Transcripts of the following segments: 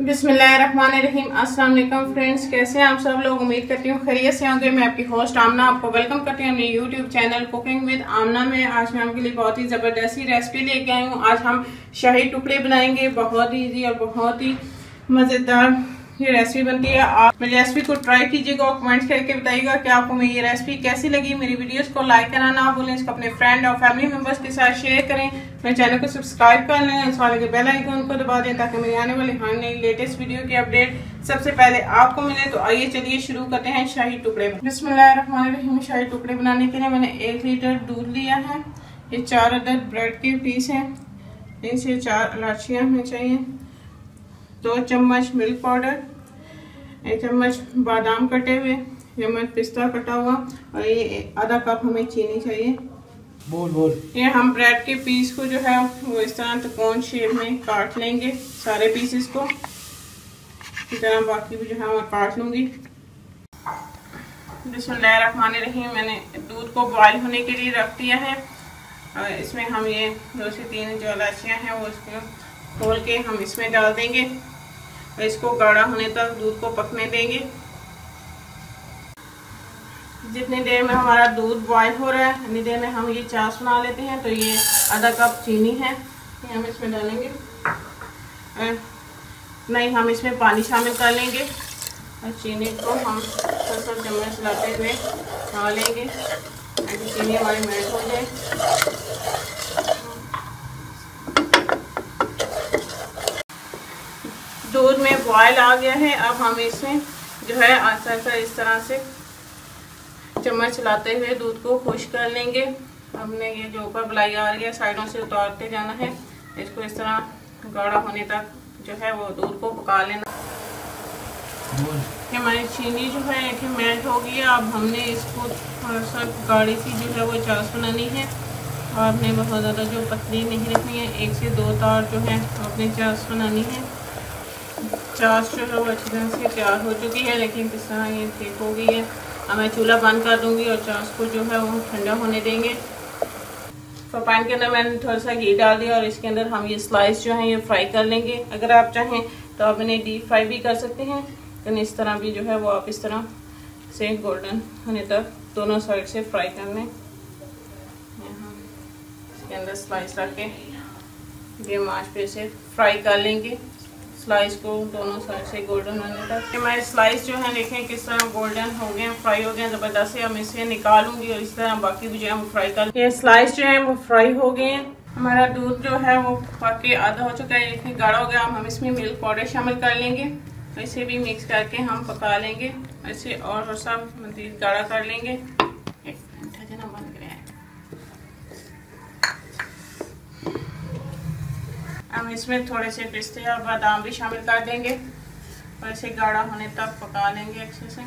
बिस्मिल्लाहिर्रहमानिर्रहीम। अस्सलाम फ्रेंड्स, कैसे हैं आप सब लोग? उम्मीद करती हूँ खैरियत से होंगे। मैं आपकी होस्ट आमना आपको वेलकम करती हूँ अपने YouTube channel cooking with Amna में। आज मैं आपके लिए बहुत ही ज़बरदस्ती रेसिपी लेके आई हूँ। आज हम शाही टुकड़े बनाएँगे। बहुत ही ईजी और बहुत ही मज़ेदार। ये रेसिपी बनती है। आप मेरी रेसिपी को ट्राई कीजिएगा और कमेंट्स करके बताइएगा कि आपको मेरी ये रेसिपी कैसी लगी। मेरी वीडियोस को लाइक करना ना भूलें। इसको अपने फ्रेंड और फैमिली मेंबर्स के साथ शेयर करें। मेरे चैनल को सब्सक्राइब कर लें। इस वाले के बेल आइकन को दबा दें ताकि मेरी आने वाली हर नई लेटेस्ट वीडियो की अपडेट सबसे पहले आपको मिले। तो आइए चलिए शुरू करते हैं शाही टुकड़े बिस्मिल्लाहिर्रहमानिर्रहीम। शाही टुकड़े बनाने के लिए मैंने एक लीटर दूध लिया है। ये चार अदर ब्रेड के पीस हैं। इनसे चार इलाचियाँ हमें चाहिए। दो चम्मच मिल्क पाउडर एक चम्मच बादाम कटे हुए चम्मच पिस्ता कटा हुआ और ये आधा कप हमें चीनी चाहिए। बोल बोल। ये हम ब्रेड के पीस को जो है वो इस तरह त्रिकोण शेप में काट लेंगे सारे पीसेस को। इस तरह बाकी भी जो है मैं काट लूँगी। रही मैंने दूध को बॉईल होने के लिए रख दिया है। और इसमें हम ये दो से तीन जो इलाचियाँ हैं वो इसको खोल के हम इसमें डाल देंगे और इसको गाढ़ा होने तक दूध को पकने देंगे। जितनी देर में हमारा दूध बॉयल हो रहा है, उतनी देर में हम ये चाश बना लेते हैं। तो ये आधा कप चीनी है, ये हम इसमें डालेंगे। नहीं, हम इसमें पानी शामिल कर लेंगे। और चीनी को हम थोड़ा सा चम्मच लाते हुए डालेंगे, ताकि चीनी हमारी मेल्ट हो जाए दूध में बॉयल आ गया है। अब हम इसमें जो है आस्ता आस्ता इस तरह से चम्मच चलाते हुए दूध को खुश कर लेंगे। हमने ये जो ऊपर बुलाई आ रही है, साइडों से उतारते जाना है। इसको इस तरह गाढ़ा होने तक जो है वो दूध को पका लेना। हमारी चीनी जो है कि मेल्ट हो गई है। अब हमने इसको थोड़ा सा गाढ़ी सी जो है वो चाश बनानी है। और हमने बहुत ज़्यादा जो पतली नहीं रखनी है, एक से दो तार जो है अपनी चाश बनानी है। चाश जो है वो अच्छी तरह से तैयार हो चुकी है, लेकिन किस तरह ये ठीक हो गई है? अब मैं चूल्हा बंद कर दूँगी और चाश को जो है वो ठंडा होने देंगे। तो पैन के अंदर मैंने थोड़ा सा घी डाल दिया और इसके अंदर हम ये स्लाइस जो है ये फ्राई कर लेंगे। अगर आप चाहें तो आप इन्हें डीप फ्राई भी कर सकते हैं। लेकिन इस तरह भी जो है वो आप इस तरह से गोल्डन होने तक दोनों साइड से फ्राई कर लें। इसके अंदर स्लाइस रख के ये माश पे से फ्राई कर लेंगे। स्लाइस को, दोनों साइड से गोल्डन होने तक। हमारे स्लाइस जो है देखें किस तरह गोल्डन हो गए फ्राई हो गए, ज़बरदस्त हम इसे निकालूँगी और इस तरह बाकी भी जो है वो फ्राई कर ये स्लाइस जो है वो फ्राई हो गए। हैं हमारा दूध जो है वो बाकी आधा हो चुका है देखिए गाढ़ा हो गया। हम इसमें मिल्क पाउडर शामिल कर लेंगे। इसे भी मिक्स करके हम पका लेंगे। ऐसे और सब मजीद गाढ़ा कर लेंगे। हम इसमें थोड़े से पिस्ते और बादाम भी शामिल कर देंगे। और इसे गाढ़ा होने तक पका लेंगे अच्छे से।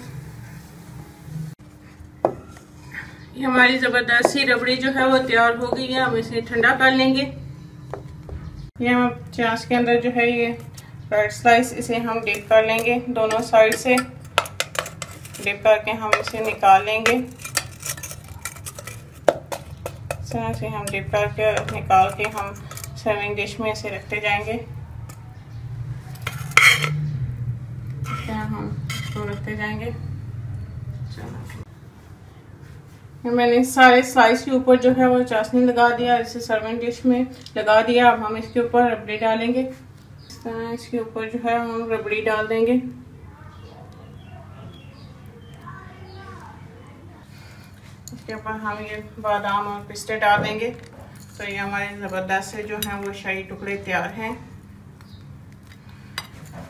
ये हमारी ज़बरदस्त रबड़ी जो है वो तैयार हो गई है, हम इसे ठंडा कर लेंगे। ये हम चाश के अंदर जो है ये रेड स्लाइस इसे हम डिप कर लेंगे दोनों साइड से। डिप करके हम इसे निकाल लेंगे। से हम डिप करके निकाल के हम सर्विंग डिश में इसे रखते जाएँगे। हम रखते जाएँगे। मैंने सारे स्लाइस के ऊपर जो है वो चाशनी लगा दिया, इसे सर्विंग डिश में लगा दिया। अब हम इसके ऊपर रबड़ी डालेंगे। इस तरह इसके ऊपर जो है हम रबड़ी डाल देंगे। इसके ऊपर हम ये बादाम और पिस्ते डाल देंगे। तो ये हमारे ज़बरदस्त से जो हैं वो शाही टुकड़े तैयार हैं।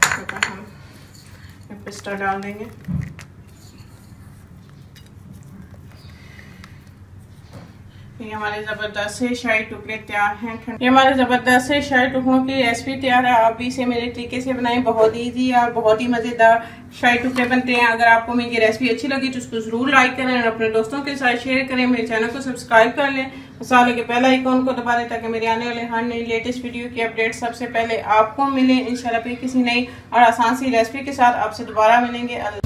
तो हम पिस्ता डाल देंगे। ये हमारे ज़बरदस्त से शाही टुकड़े तैयार हैं ये हमारे ज़बरदस्त से शाही टुकड़ों की रेसिपी तैयार है। आप भी इसे मेरे तरीके से बनाएँ, बहुत इजी और बहुत ही मज़ेदार शाही टुकड़े बनते हैं। अगर आपको मेरी रेसिपी अच्छी लगी तो उसको ज़रूर लाइक करें और अपने दोस्तों के साथ शेयर करें। मेरे चैनल को सब्सक्राइब कर लें। मसाले के पहला आइकॉन को दबा दें ताकि मेरे आने वाले हर नई लेटेस्ट वीडियो की अपडेट सबसे पहले आपको मिले। इंशाल्लाह फिर किसी नई और आसान सी रेसिपी के साथ आपसे दोबारा मिलेंगे।